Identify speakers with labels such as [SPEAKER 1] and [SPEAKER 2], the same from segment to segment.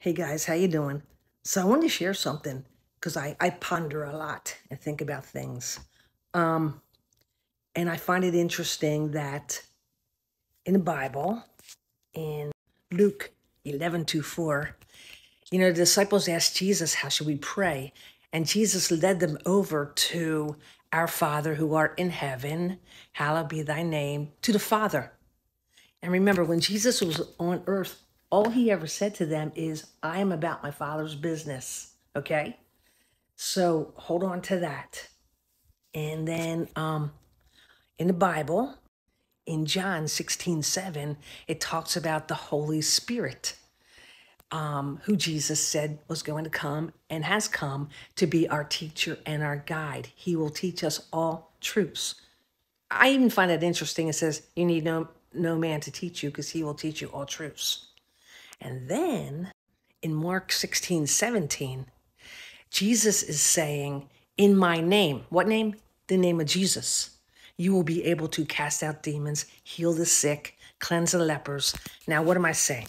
[SPEAKER 1] Hey guys, how you doing? So I wanted to share something because I, I ponder a lot and think about things. Um, and I find it interesting that in the Bible, in Luke 11 to 4, you know, the disciples asked Jesus, How should we pray? And Jesus led them over to our Father who art in heaven, hallowed be thy name, to the Father. And remember, when Jesus was on earth, all he ever said to them is, I am about my Father's business. Okay? So hold on to that. And then um, in the Bible, in John 16 7, it talks about the Holy Spirit, um, who Jesus said was going to come and has come to be our teacher and our guide. He will teach us all truths. I even find it interesting. It says, You need no, no man to teach you because he will teach you all truths. And then in Mark 16 17, Jesus is saying, In my name, what name? The name of Jesus. You will be able to cast out demons, heal the sick, cleanse the lepers. Now, what am I saying?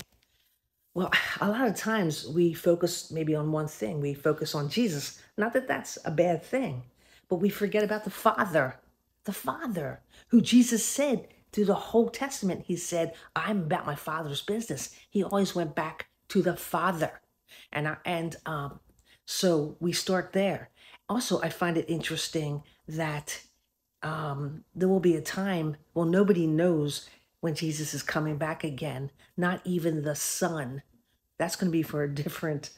[SPEAKER 1] Well, a lot of times we focus maybe on one thing. We focus on Jesus. Not that that's a bad thing, but we forget about the Father. The Father, who Jesus said through the whole Testament, he said, I'm about my Father's business. He always went back to the Father. And, I, and um, so we start there. Also, I find it interesting that um, there will be a time, well, nobody knows when Jesus is coming back again, not even the Son. That's going to be for a different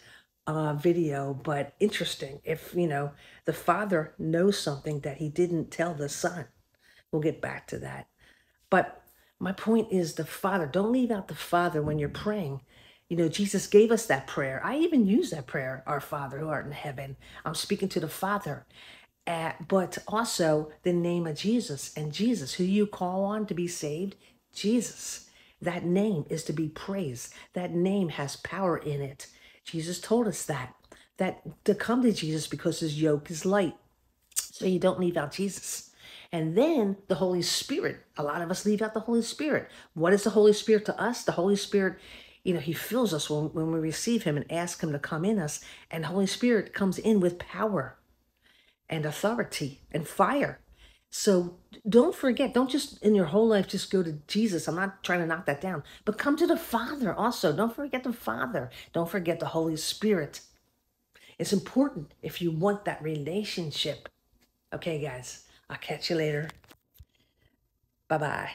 [SPEAKER 1] uh, video, but interesting. If, you know, the Father knows something that he didn't tell the Son, we'll get back to that. But my point is the Father. Don't leave out the Father when you're praying. You know, Jesus gave us that prayer. I even use that prayer, Our Father who art in heaven. I'm speaking to the Father. Uh, but also the name of Jesus and Jesus, who you call on to be saved, Jesus. That name is to be praised. That name has power in it. Jesus told us that. That to come to Jesus because his yoke is light. So you don't leave out Jesus. And then the Holy Spirit. A lot of us leave out the Holy Spirit. What is the Holy Spirit to us? The Holy Spirit, you know, He fills us when, when we receive Him and ask Him to come in us. And Holy Spirit comes in with power and authority and fire. So don't forget, don't just in your whole life just go to Jesus. I'm not trying to knock that down, but come to the Father also. Don't forget the Father. Don't forget the Holy Spirit. It's important if you want that relationship. Okay, guys. I'll catch you later. Bye bye.